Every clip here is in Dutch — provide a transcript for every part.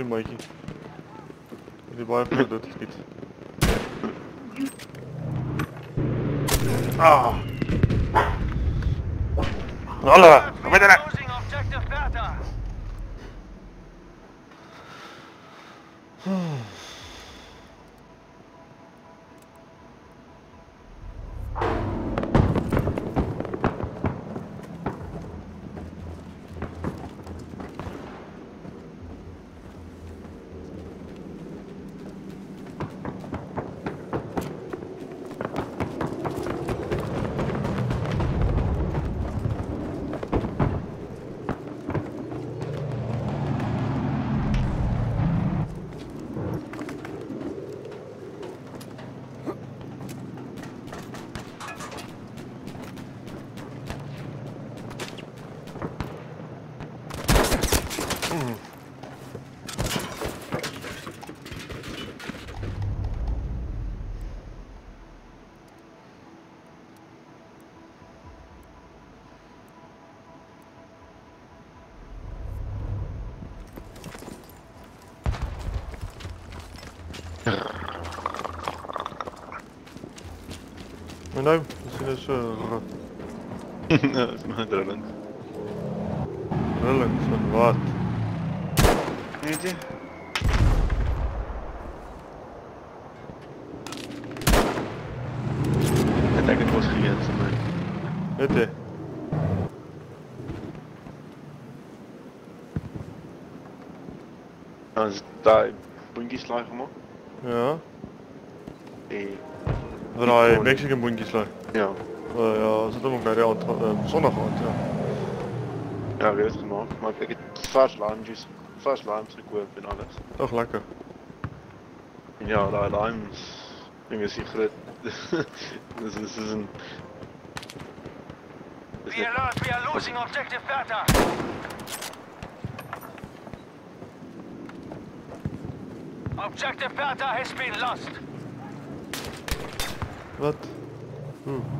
sorry Mikey. Die baie veel dood geskiet. Ah! Alle! Kom met er! Losing objective Bertha. Nou, misschien is uh, dat is maar drullend. rillend van wat? Weet je? Het eigenlijk was geënt van mij. Weet je? Dan is daar puntjes laag gemaakt. Ja? Die, Vraj Mexican bun ghislai. Ja. ja, să dăm mâncare out, zona out, ja. Ja, wir wissen mal. Mal weg. Fahrschlagen, tschüss. Fahrschlagen, zurück, bin alles. Doch, lecker. Ja, da allein. Ich bin mir sicher, das ist ein We alert, we are losing objective Bertha. Objective Bertha has been lost. Was? Hm.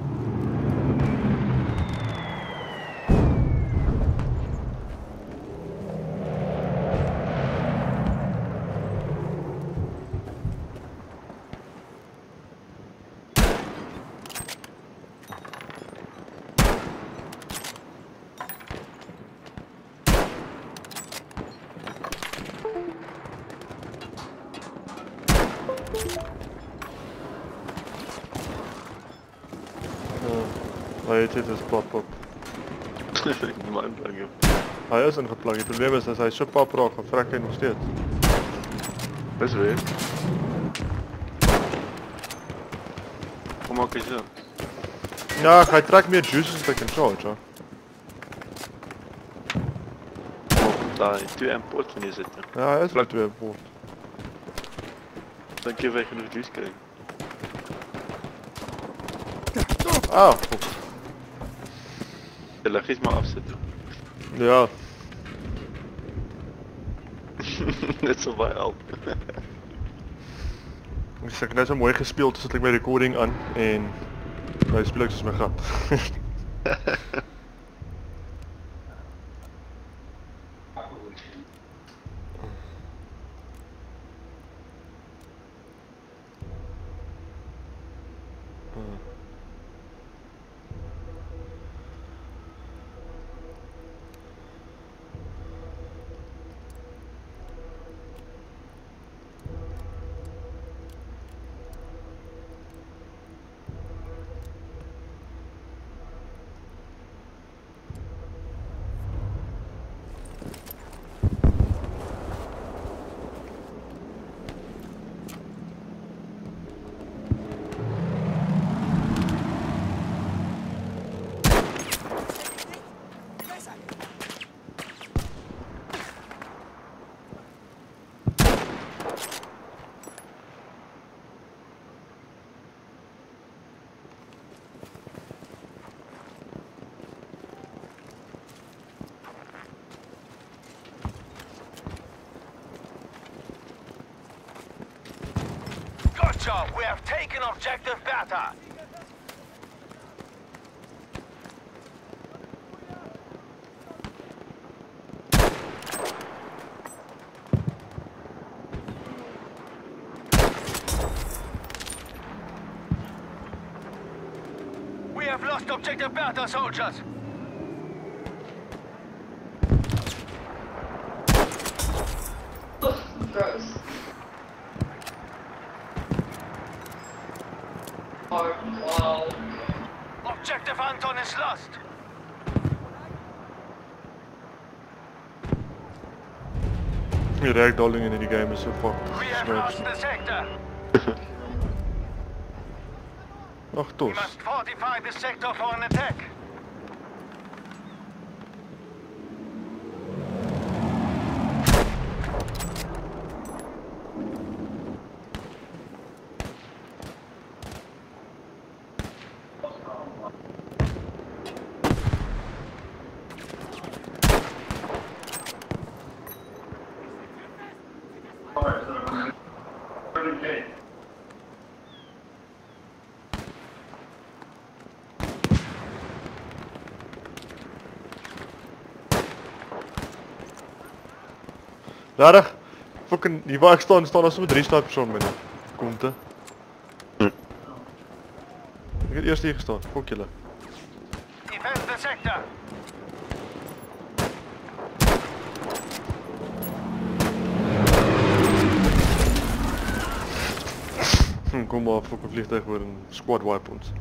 Zit is pap op. Ik mijn hebben. Hij is ingeplakt. Het probleem is dat hij zo pap raakt, dan vrek hij nog steeds. Dat is weer. Hoe maak je dat? Ja, hij trekt meer juices dan charge, ja. Oh, daar twee en poort van je zitten. Ja, hij is wel twee poort. Dan kun je genoeg juice krijgen. Ah, fuck. Iets maar afzetten. Ja. Net zo bij al. Ik zeg net zo mooi gespeeld, dus zet ik mijn recording aan en hij speel ik dus mijn grap. taken objective Bertha. We have lost objective Bertha, soldiers. Gross. Oh, wow. Objective Anton is lost. Die ragdolling in game is zo fucking We have lost the sector. Ach We must fortify the sector for an attack. Regtig? Fucking hier waar ek staan staan daar so 'n drie ster persoon binne. Kom te. Ek het eers hier gestaan. Fok julle. Defend the sector. Hm, kom maar, fok 'n vliegtuig oor en squad wipe ons.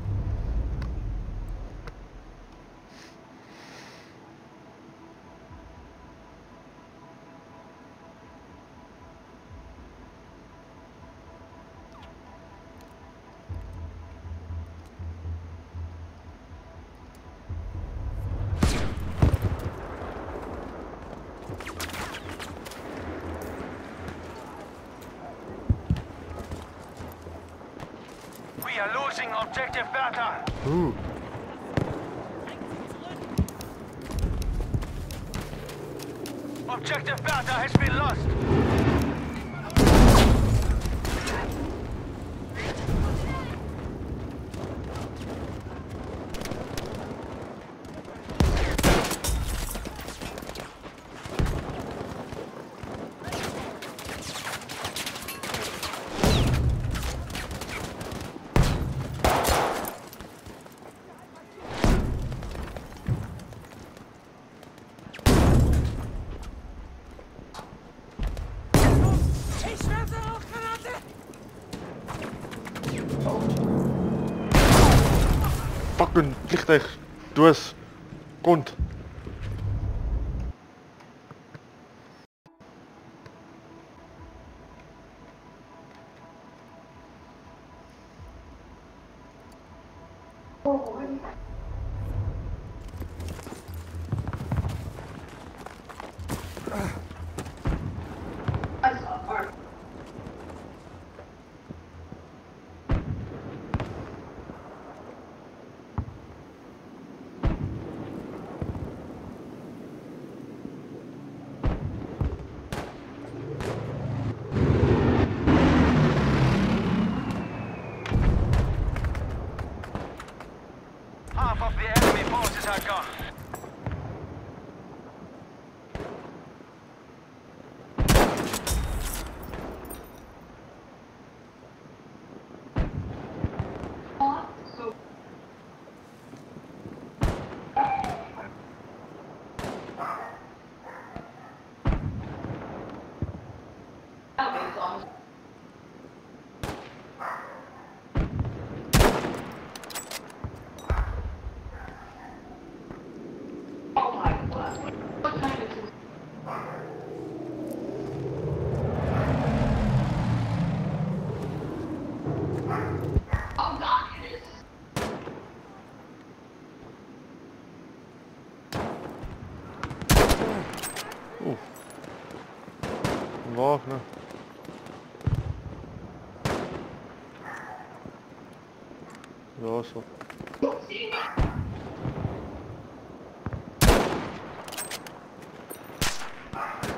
Und.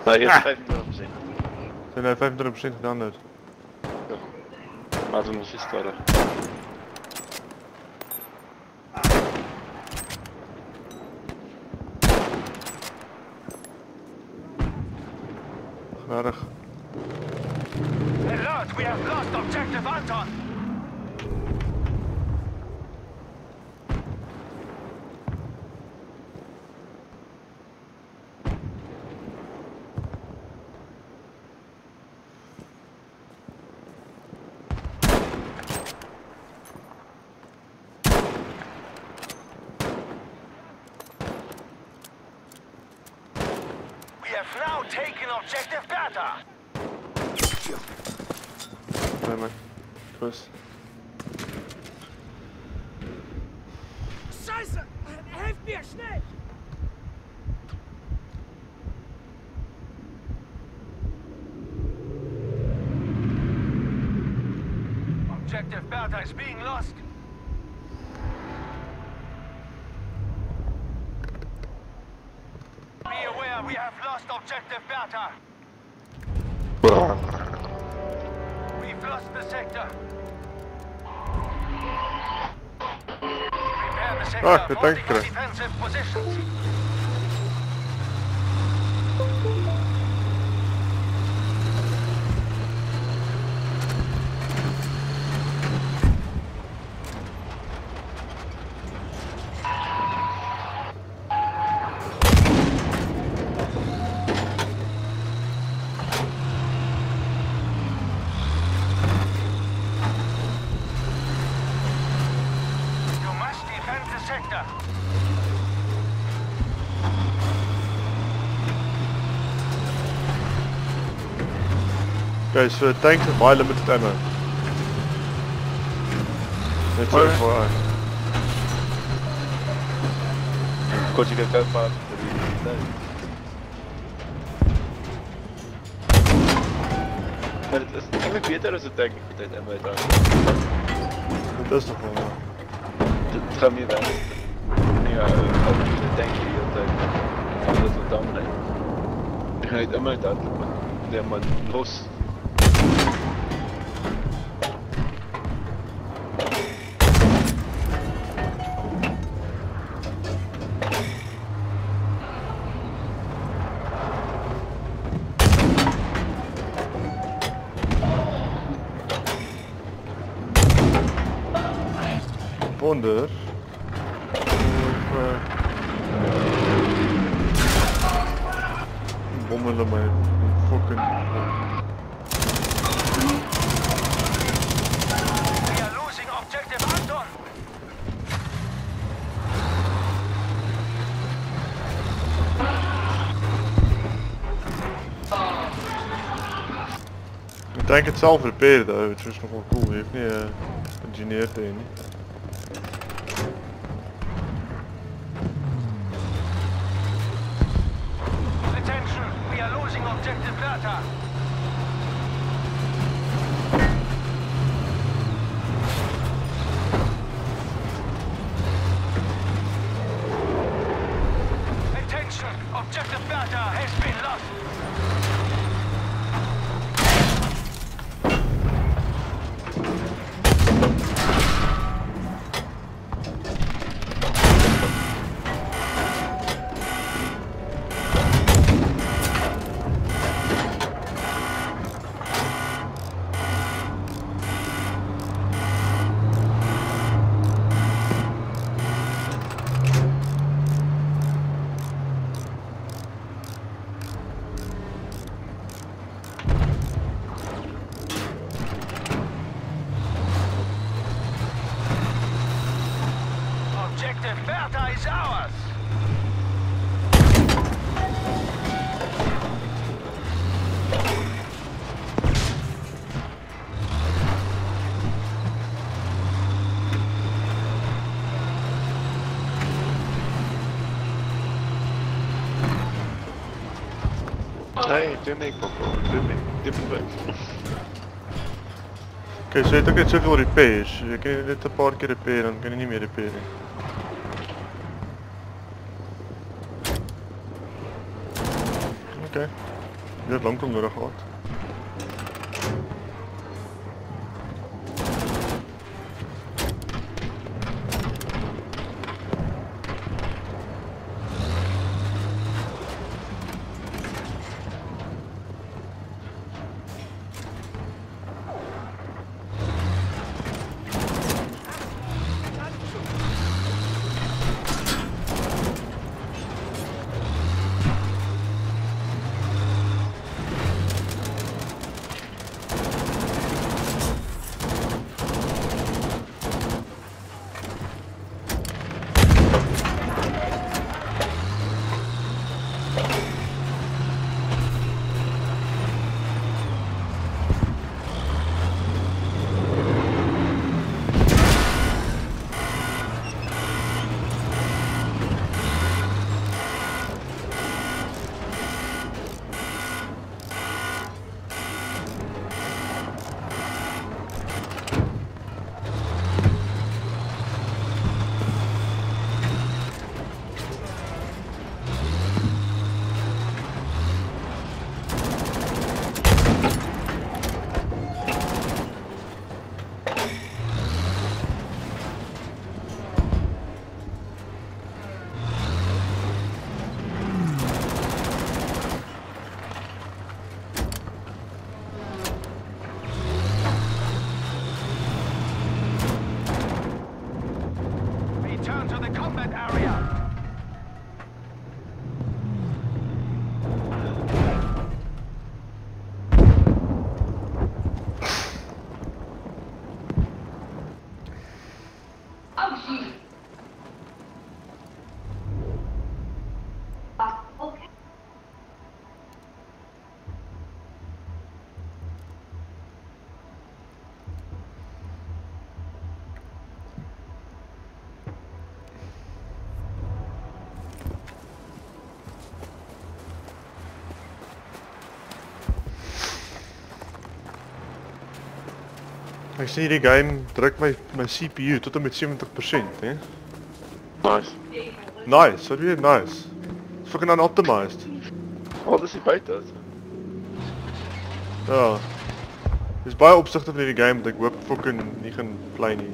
No, jest ah. pewnie dobrze. Tyle pewnie dobrze, donut. Bardzo mu. Taking objective data. Never mind. Trust. Objective Bertha. We've lost the sector. Prepare the sector, Ah, good, holding Guys, uh, tanks have high limited ammo. Alright. FYI. Of course you can go fast. Maar het is eigenlijk beter als het tank met en met dan. Dat is toch wel. Het gaat meer weg. Ja, ook de tank die heel tijd. Dat tot dan rijdt. Ik ga niet allemaal uit, maar los. Uh, bommelen mij. Fucking. Ik denk het zelf though, het is nog wel cool. Heeft niet uh, engineerd in. Dönmek bakalım. Dönmek. Dönmek. Oké, okay, so het ek net soveel repairs. Jy kan dit 'n paar keer repair en kan nie meer repair nie. Oké. Okay. Jy het lankal nodig gehad. Ek sê die game druk my my CPU tot en met 70%, hè. Nice. Nice, wat weer nice. It's fucking unoptimized. Oh, dis die buite. is. Ja. Dis baie opsigte van hierdie game dat ek hoop fucking nie gaan bly nie.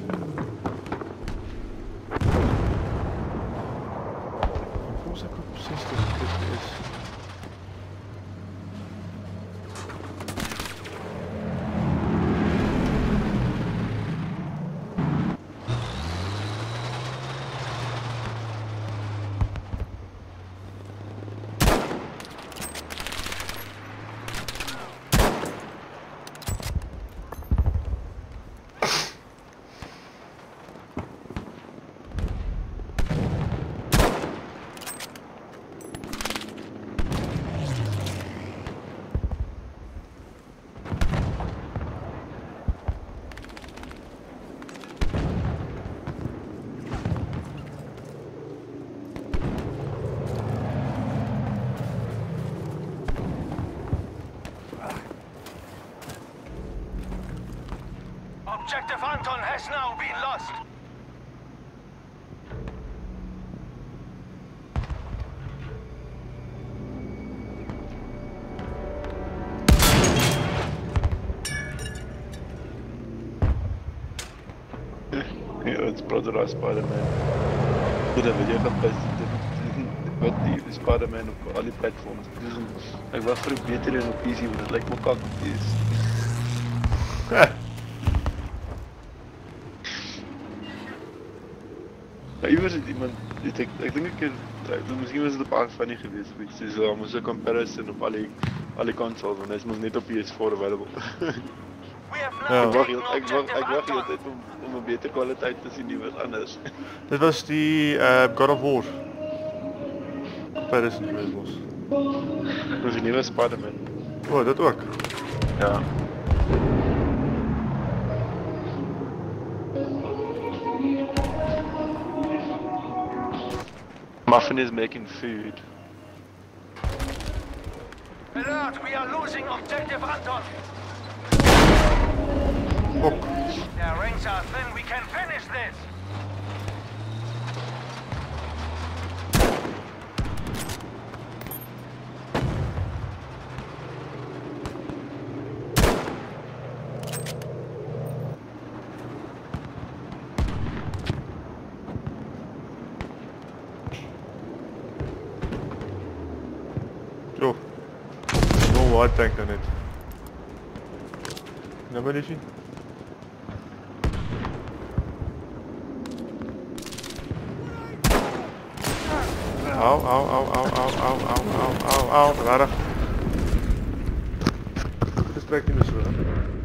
Spider-Man. Goed, dan wil jy gaan pas wat die Spider-Man op al die platforms. Dis ek wag vir 'n beter een op PC want dit lyk mekaar is. Ja, iewers het iemand weet ek ek dink ek het miskien was dit op paar van die gewees of iets. Dis daar moes 'n comparison op al die al die consoles want dit is mos net op PS4 available. Ja. Wacht, ik, wacht, ik wacht altijd om, om een betere kwaliteit te zien die wat anders. Dit was die uh, God of War. Comparison geweest was. Dat was die nieuwe Spider-Man. Oh, dat ook? Ja. Muffin is making food. Alert, we are losing objective Anton. Our rings are thin, we can finish this! Yo. No wall tank on it. Never did you? Au, au, au, au, au, au, au, au, au, au, rarig. Gestrek nie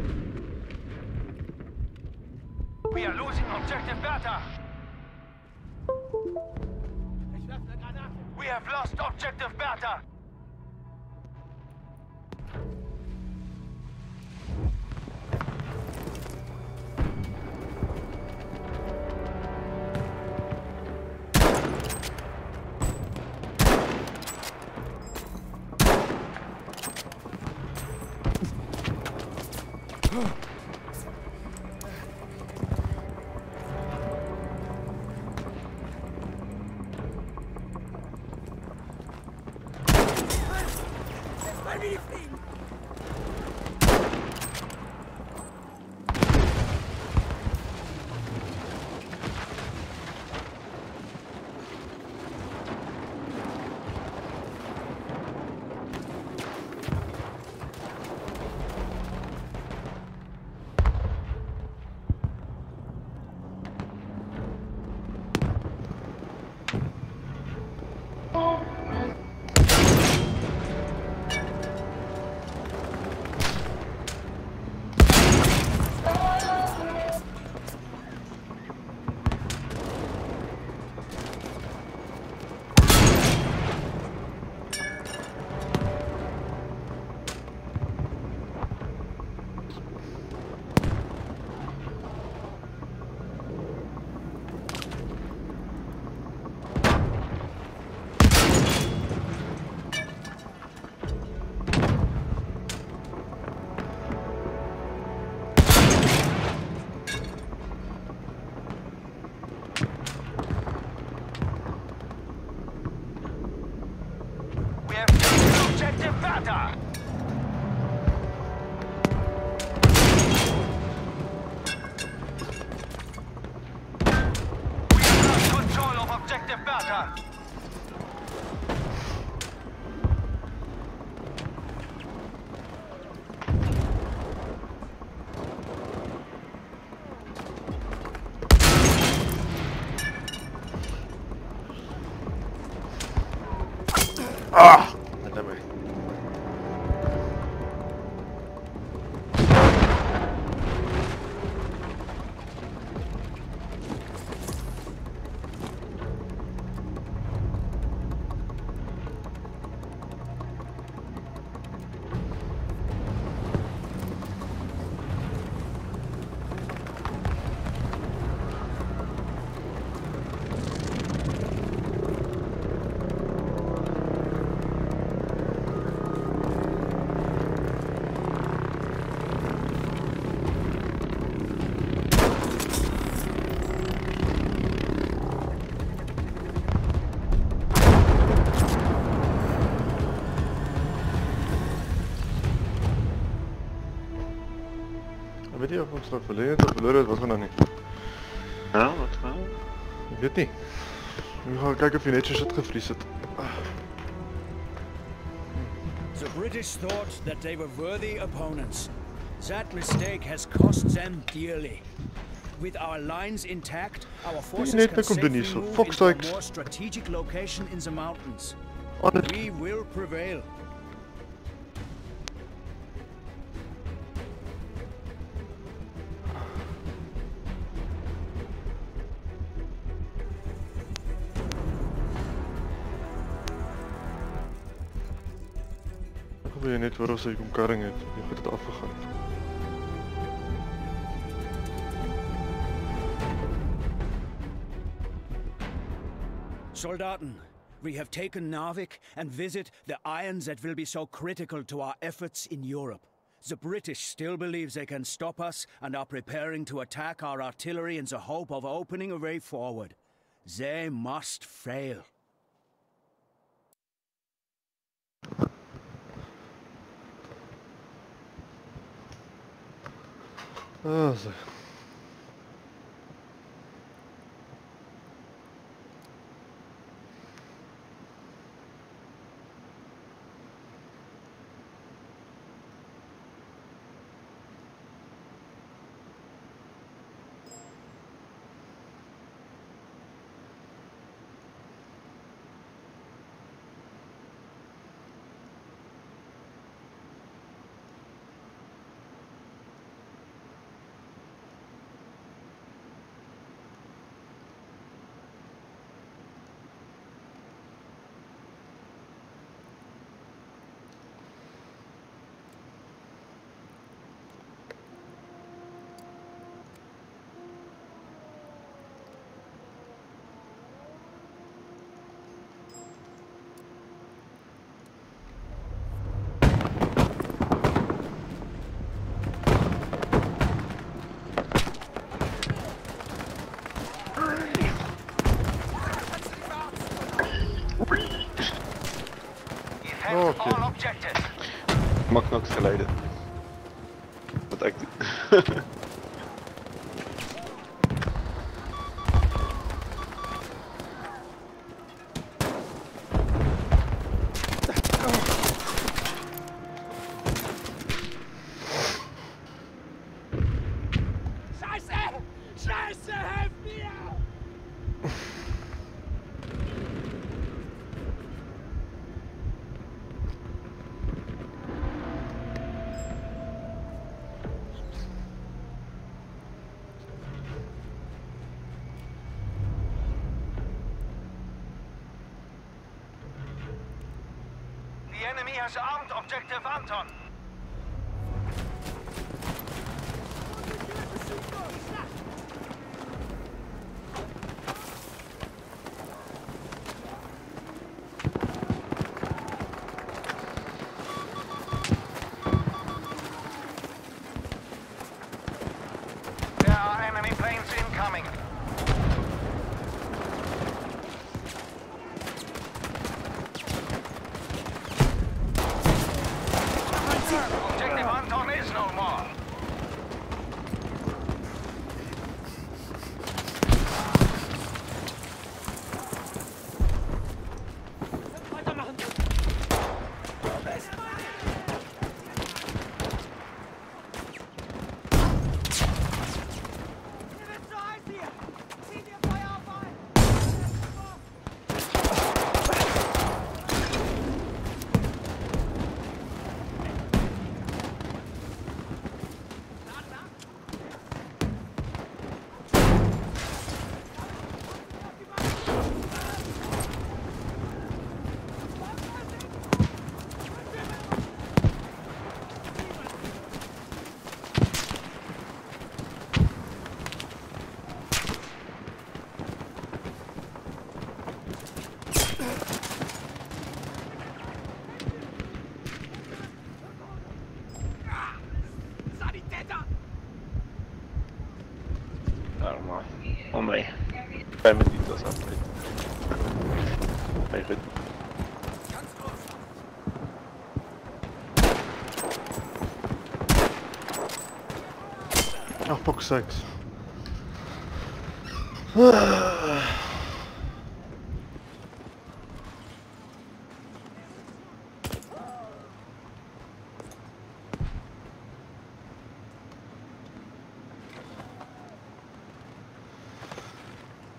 Ja, The British thought that they were worthy opponents. That mistake has cost them dearly. With our lines intact, our forces can safely move into a more strategic location in the mountains. We will prevail. Net as jy kom karring het. Het dit afgegaan. Soldaten, we have taken Narvik and visit the irons that will be so critical to our efforts in Europe. The British still believe they can stop us and are preparing to attack our artillery in the hope of opening a way forward. They must fail. 嗯。Okay. all objectives. Mag North Anton.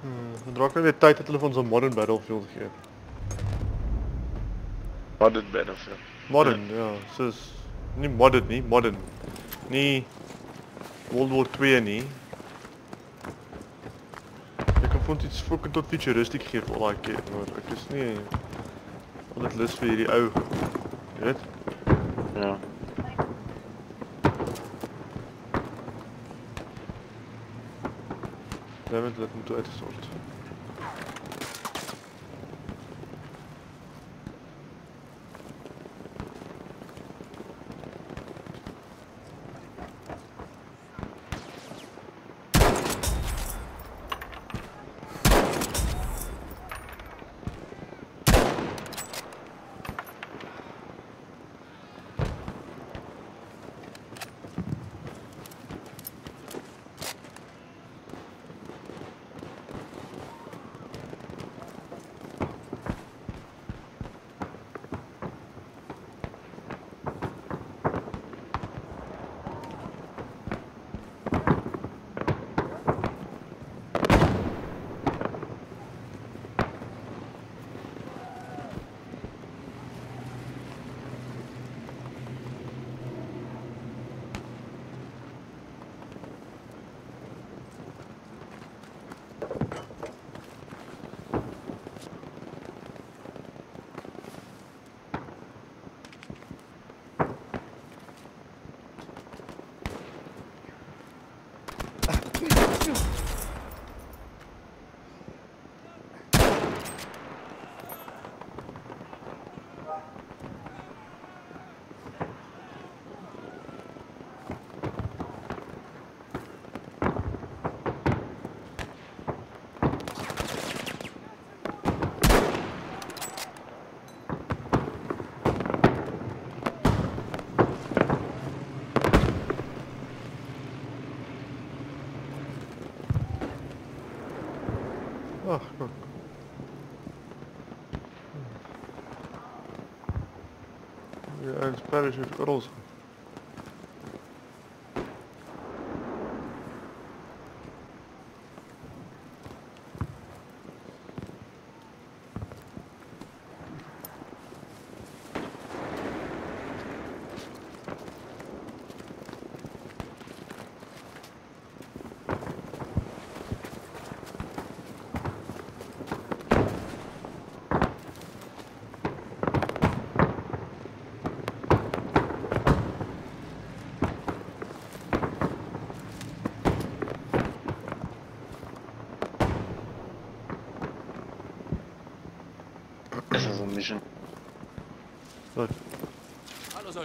Hmm, Het raakt weer tyd dat hulle vir ons 'n modern battlefield gee. Dit Battlefield. Modern, ja, soos nie modern nie, modern. Nie World War 2 nie. Ek kan vond iets fucking tot futuristic gee vir al daai keer, maar ek is nie altyd lus vir hierdie ou. Jy weet? Ja. Dammit, dit moet uitgesort. times predators, Earls.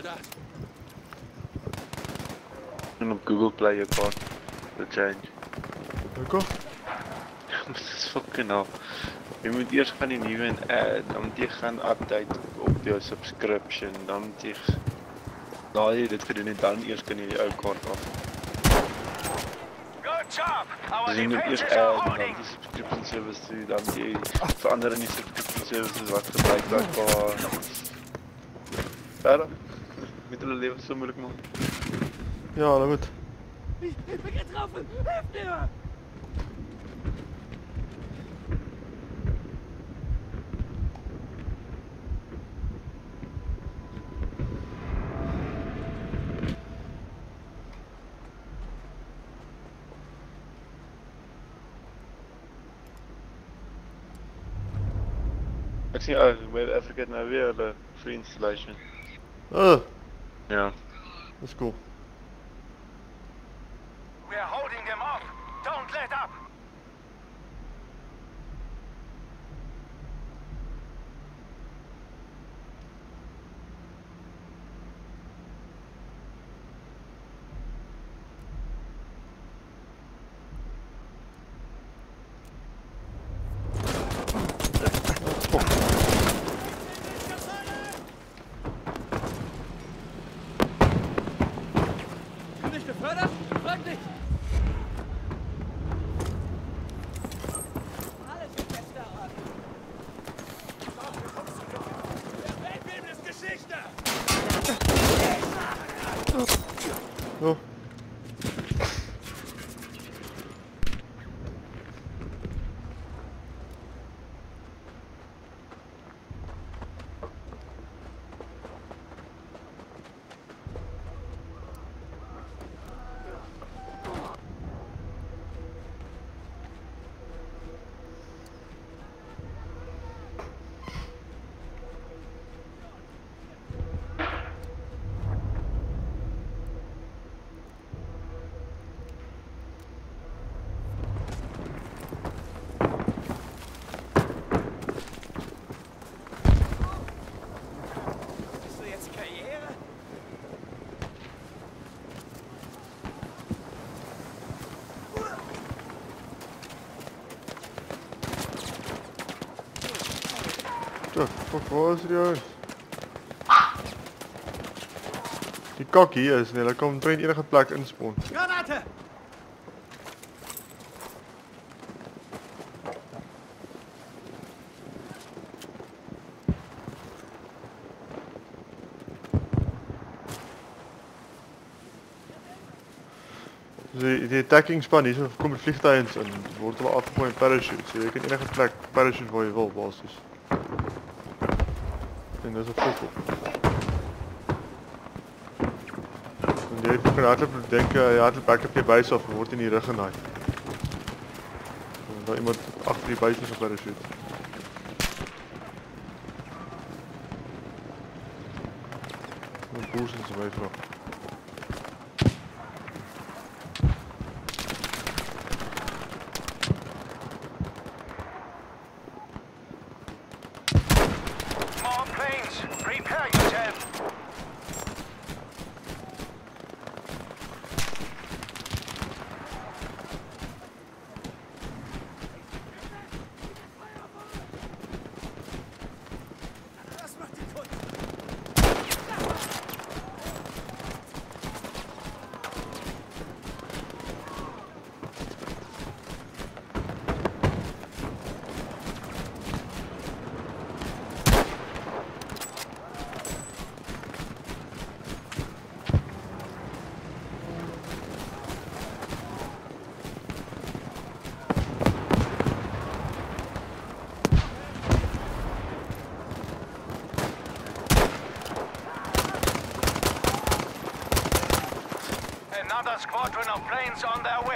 that. En op Google Play je kan de change. Oké. Maar dis fucking hell. Jy moet eers gaan die nuwe en add, dan moet jy gaan update op jou subscription, dan moet jy daai jy dit gedoen het dan eers kan jy die ou kaart af. Good job. Our jy moet eers add, dan die subscription service toe, dan moet jy verander in die subscription services wat gebruik word. Verder. mittler Leben zo moeilijk man. Ja, dat is goed. ich bin getroffen! Hilf! Ik zie uit, we hebben even naar weer eh, vriend lijstje. Uh. Eh. Ja. that's cool. Is die? Die hier is nie, hulle kan omtrent enige plek inspawn. Granate! Dus die, die attacking span hier, so kom met vliegtuigens in, word hulle afgegooi in parachutes. So jy kan enige plek parachute waar jy wil basis. En dis 'n fok op. En jy kan hardloop dink jy hardloop back op jou base af en word in die rug genaai. En daar iemand agter die base is op parachute. Boos zijn vrouw. On their way.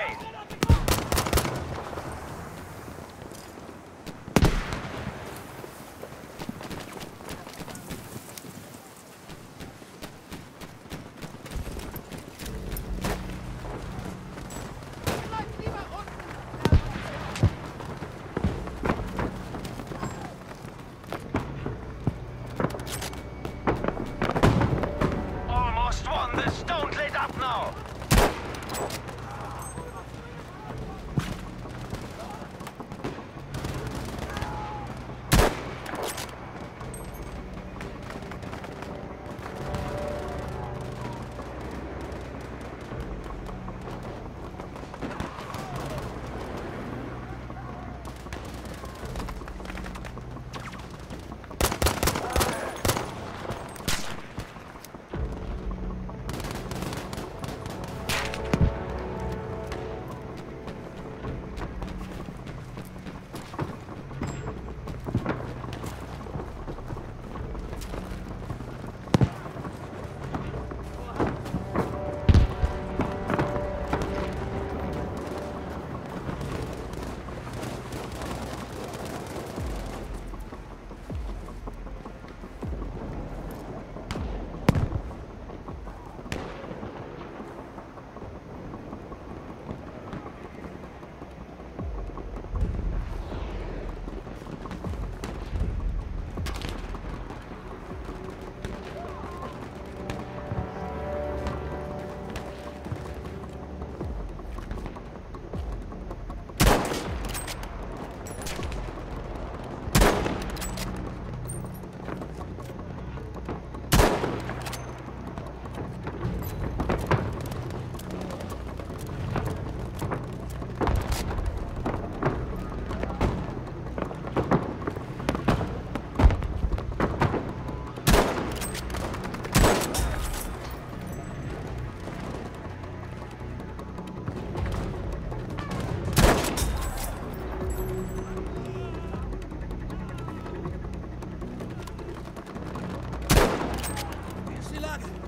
Flagge!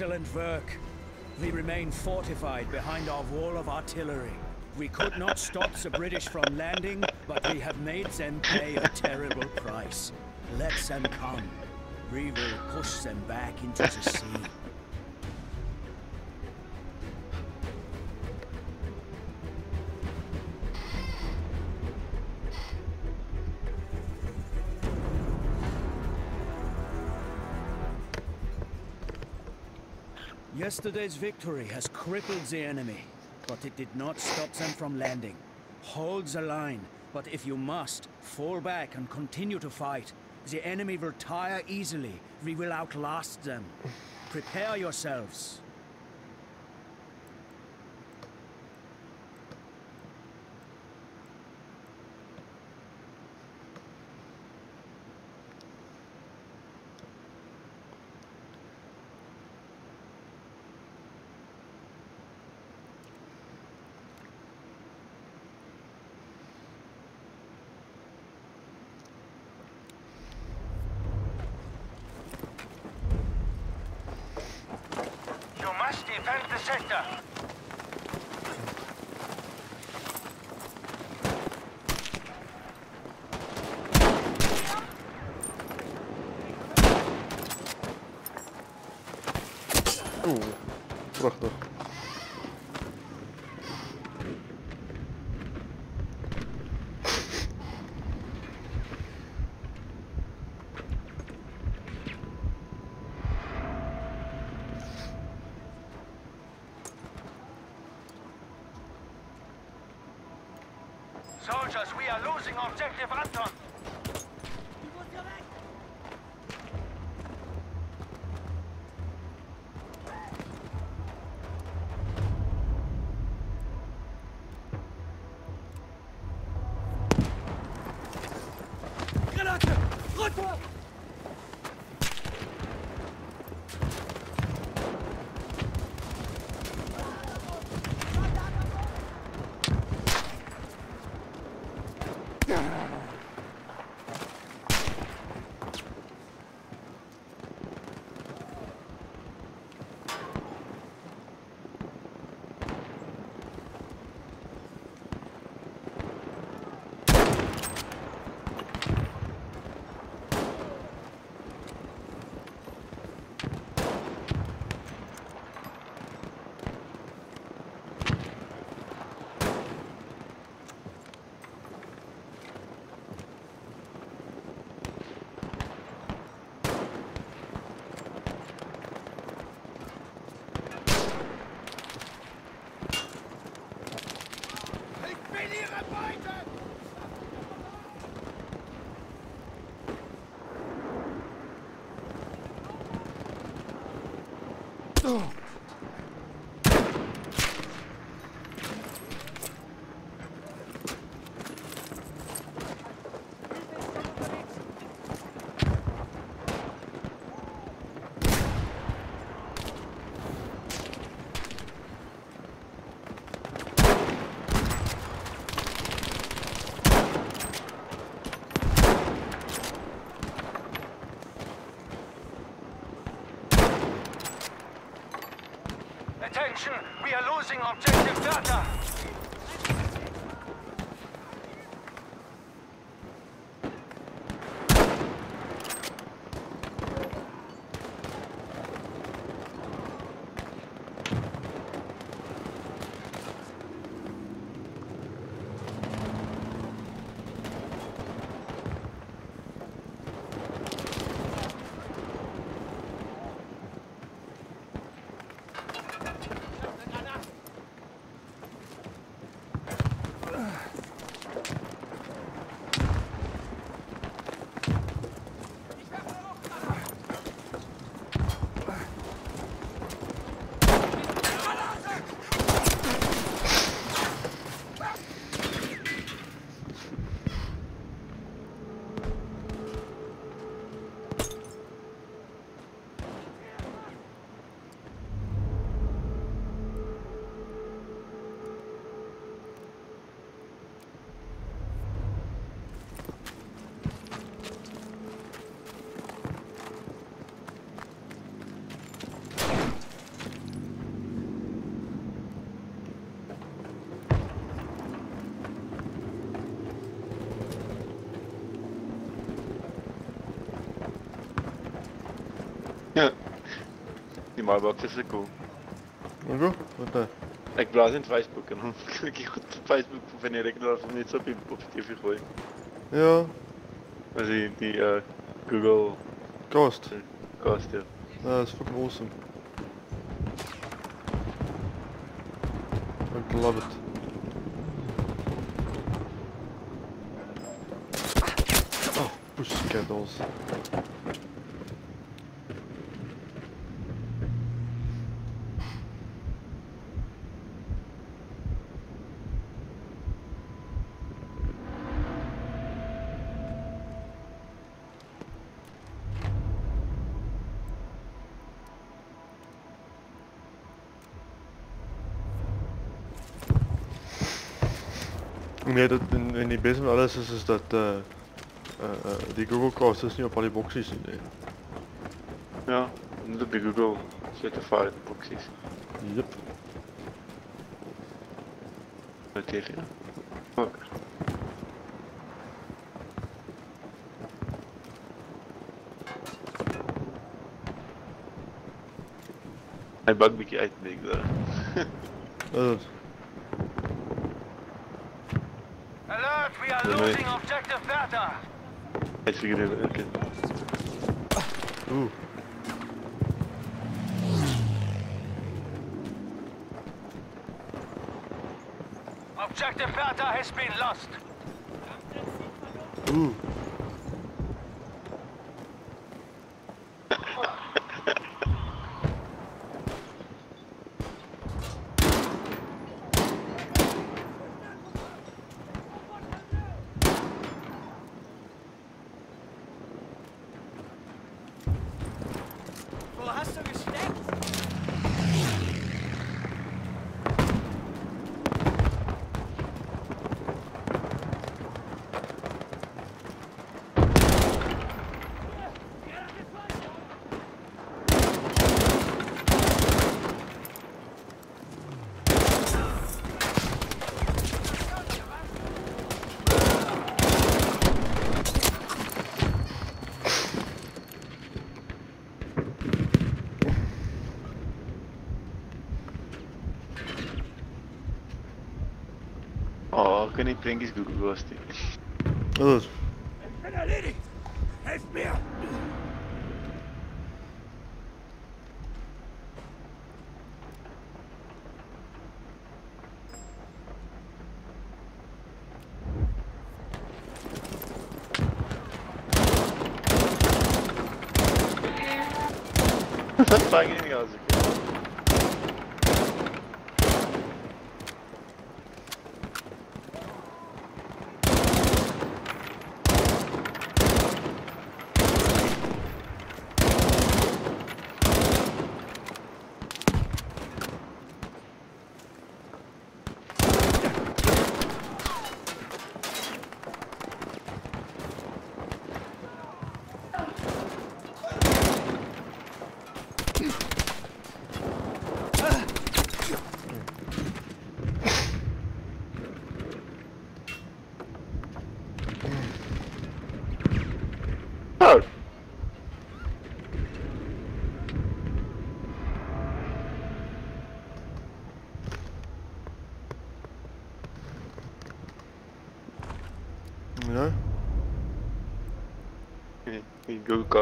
Excellent work. We remain fortified behind our wall of artillery. We could not stop the British from landing, but we have made them pay a terrible price. Let them come. We will push them back into the sea. Yesterday's victory has crippled the enemy, but it did not stop them from landing. Hold the line, but if you must, fall back and continue to fight. The enemy will tire easily. We will outlast them. Prepare yourselves. You must defend the sector. Oeh, prachtig. Soldiers, we are losing objective Anton. Attention, we are losing objective data. Mailbox is cool. Oké, wat nou? Ik in Facebook klik ik op Facebook of niet op je op je TV gooi. Ja, je die eh, Google cast. cast ja. Ja, dat is fucking awesome. I love it. Nee, dat in, in die base met alles is, is dat eh, eh, die Google Cast is niet op al die boxes nee. Ja, niet op je Google certified boxes. Yep. Noteer ja. Fuck. Hij bak een beetje uit, denk ik daar. Dat is Grenade. Actually, grenade, okay. Ooh. Objective Bertha has been lost. kręgi z gosty. Los. Ich bin erledigt!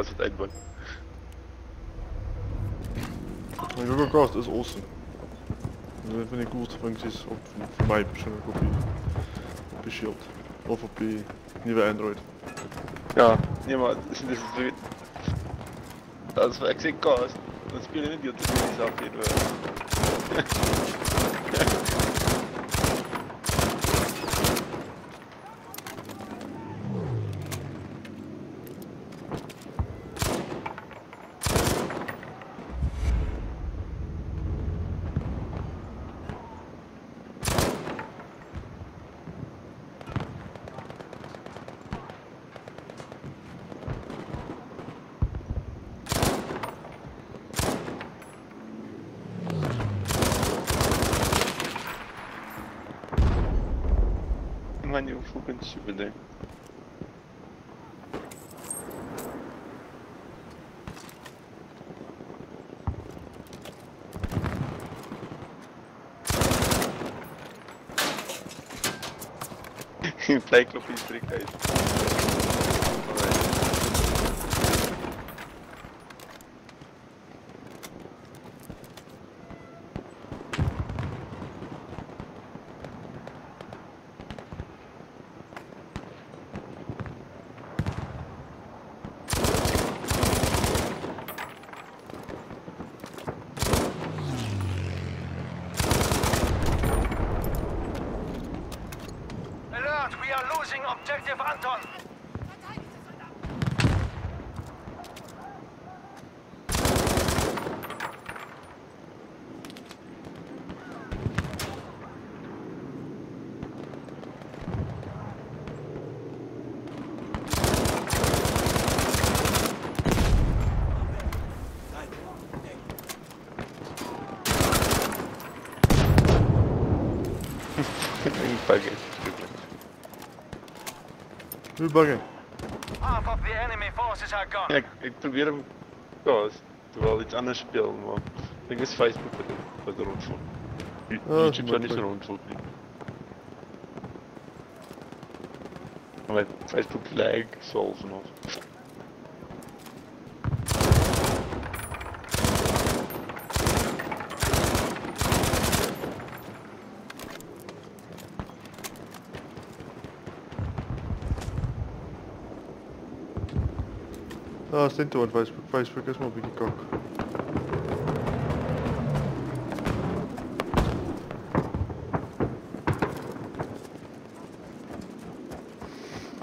Google Cast het. Maar Google Cast is awesome. Dat is een van die coolste functies op, voor mij persoonlijk op je, op je shield. Of op je nieuwe Android. Ja, nee maar dit is dit is zoiets. Als ik zeg Cast, dan speel je niet die op de zelf in. minder. Fly klopt in de Half of the enemy forces are gone. Ja, ik, ik probeer hem. Ja, terwijl iets anders speel, maar ik denk dat is Facebook wat er rondvoelt. is YouTube zou niet zo rondvoelt nie. Maar Facebook lag sal vanaf. Stent toe aan Facebook. Facebook is maar 'n bietjie kak.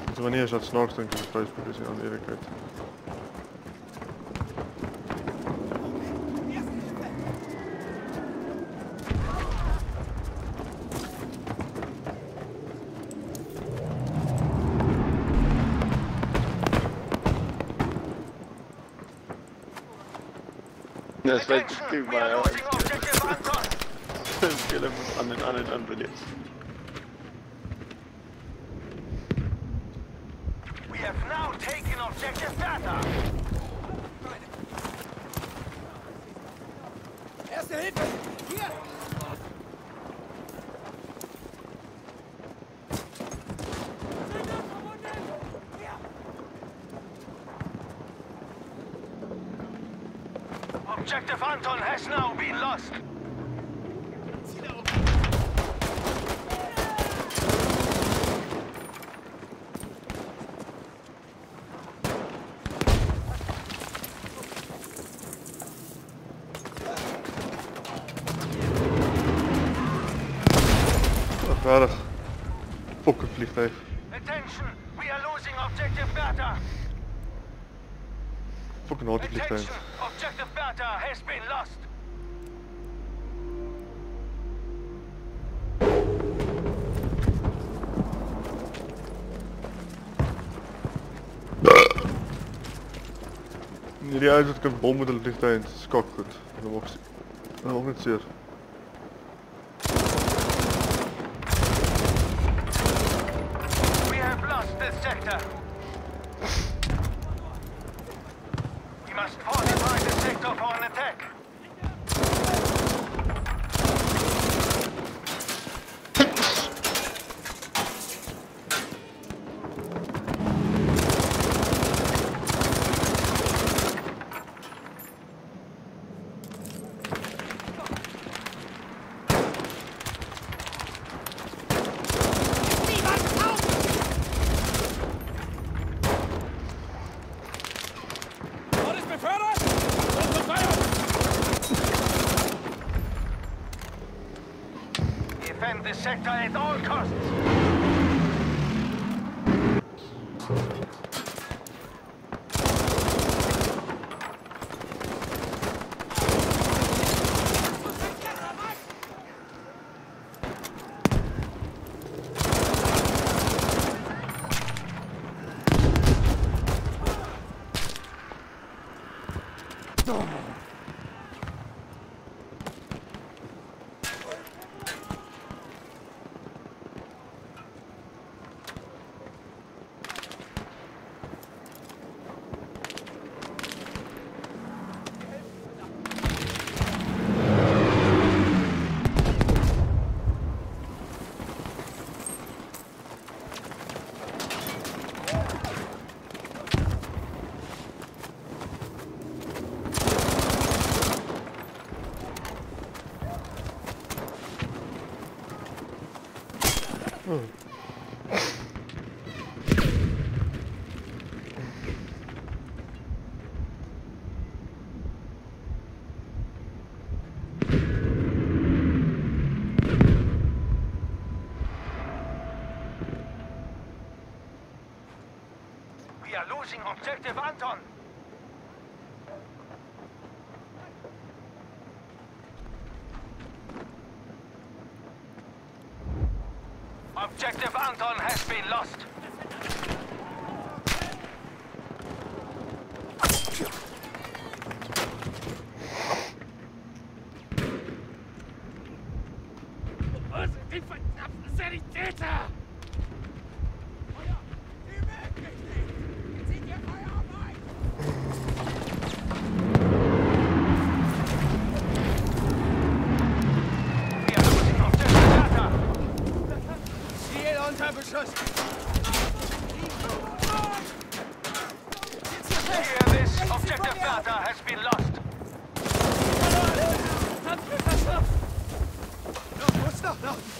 Dus wanneer is dat snaaks dink ek op Facebook is nie aan That's like two miles. Let's kill him with un and un. We have now taken objective data! Hierdie ouens wat kan bom met hulle vliegtuie, skak goed. Hulle maak hulle maak are losing objective Anton. Objective Anton has been lost. no, no.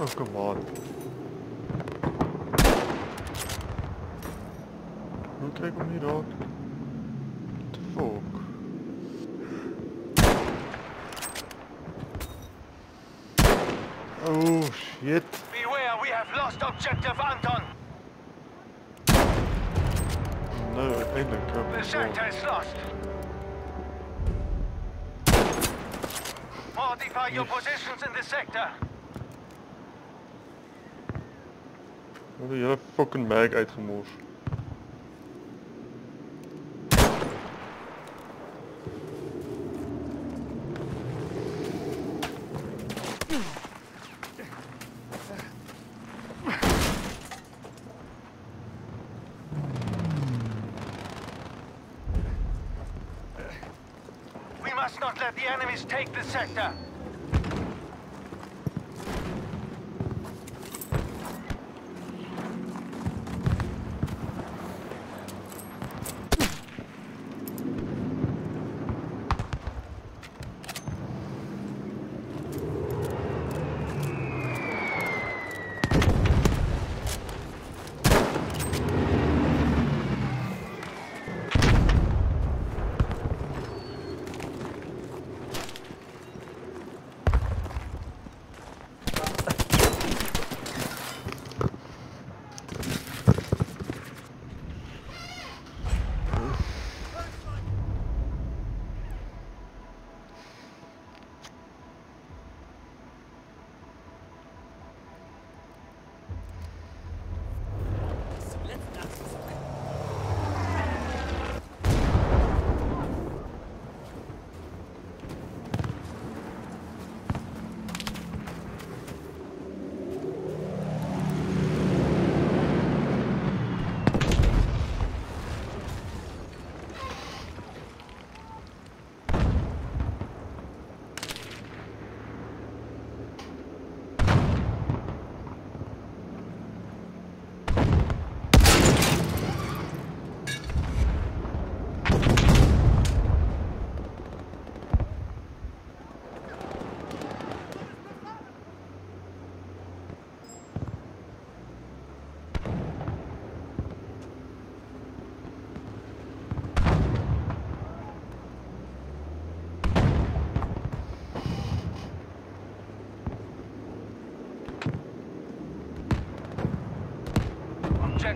Oh, come on. Don't take on me, dog. What fuck? Oh, shit. Beware, we have lost objective Anton. No, I think they're coming. The sector is lost. Modify yes. your positions in the sector. Je hebt fucking mag uitgemoes.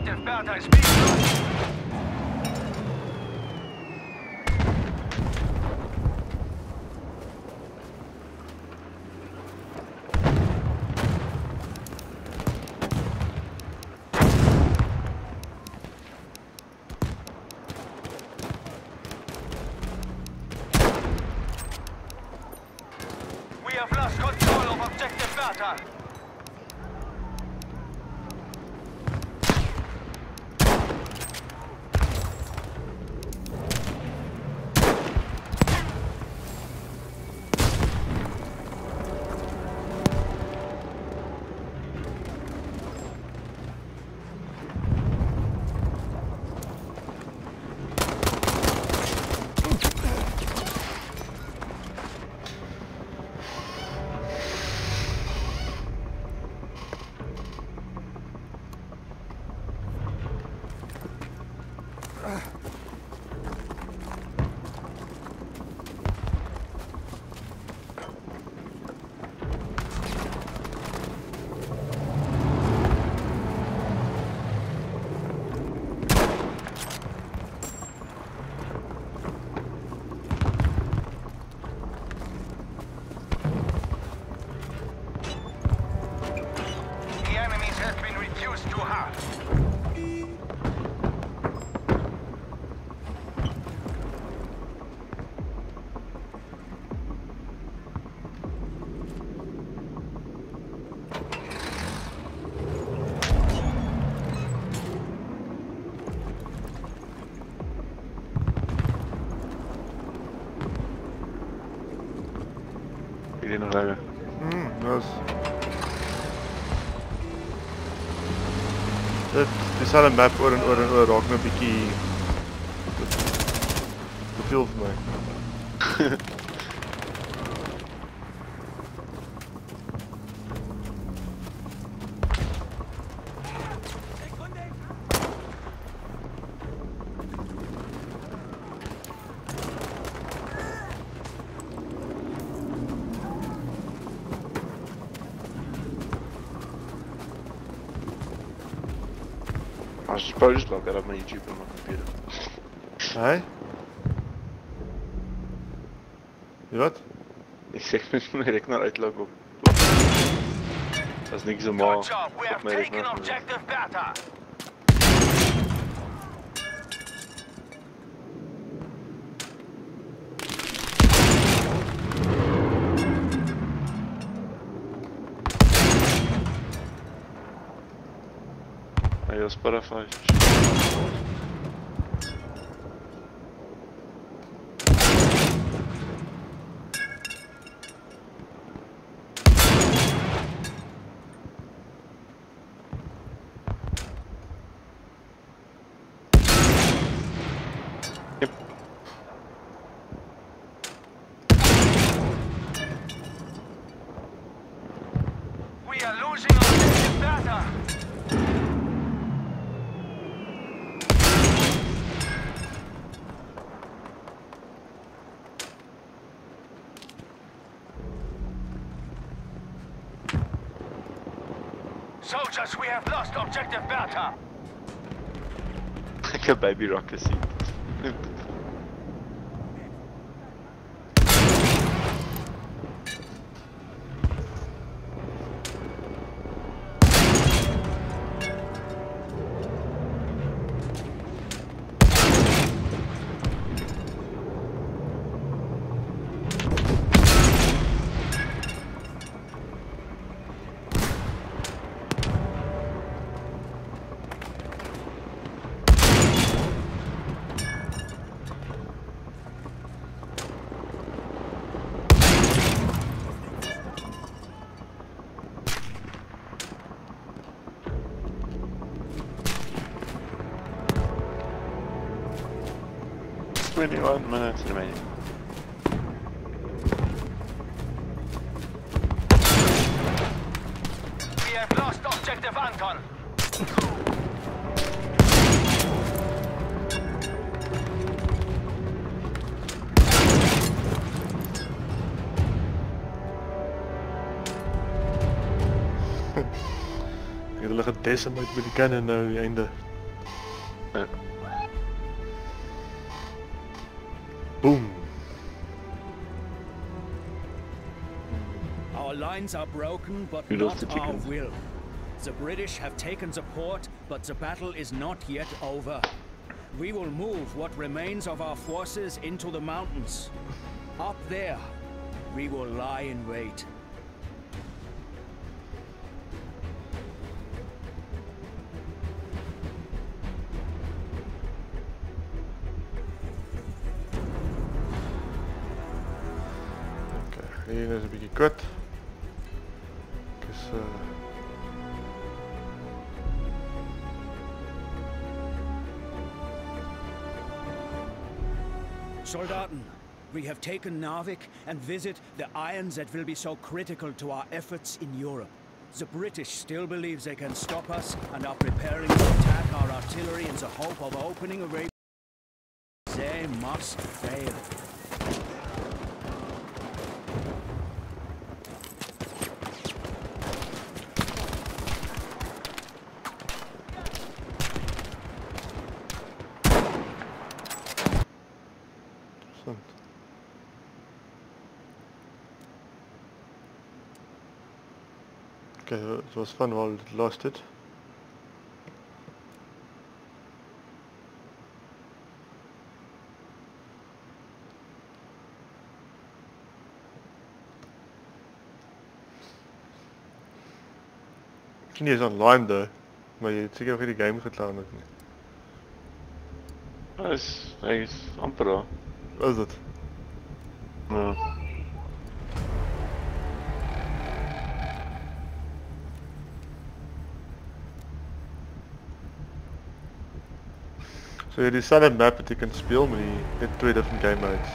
Objective bounty Beach. dieselfde map oor en oor en oor raak my 'n bietjie te veel vir my. look that up YouTube on my computer. Hé? Wat? Ik zeg met mijn rekenaar op. Dat is niks normaal. Op mijn rek naar Hij os parafusos. Soldiers, we have lost objective Bertha. Like a baby rocket seat. 21 minutes remaining. We have lost objective Anton. Decimate met die cannon eh, die einde. Ja. Boom. Our lines are broken, but You not the our will. The British have taken the port, but the battle is not yet over. We will move what remains of our forces into the mountains. Up there, we will lie in wait. Kut. Dus, eh, Soldaten, we have taken Narvik and visit the irons that will be so critical to our efforts in Europe. The British still believe they can stop us and are preparing to attack our artillery in the hope of opening a way. They must fail. Okay, zoals van wel lost it. Ik zie niet online though. Maar je hebt zeker ook die game gedaan of niet? Hij is, hij oh, is amper al. Wat is dat? Ja. So jy die selfde map wat jy kan speel met die net twee different game modes.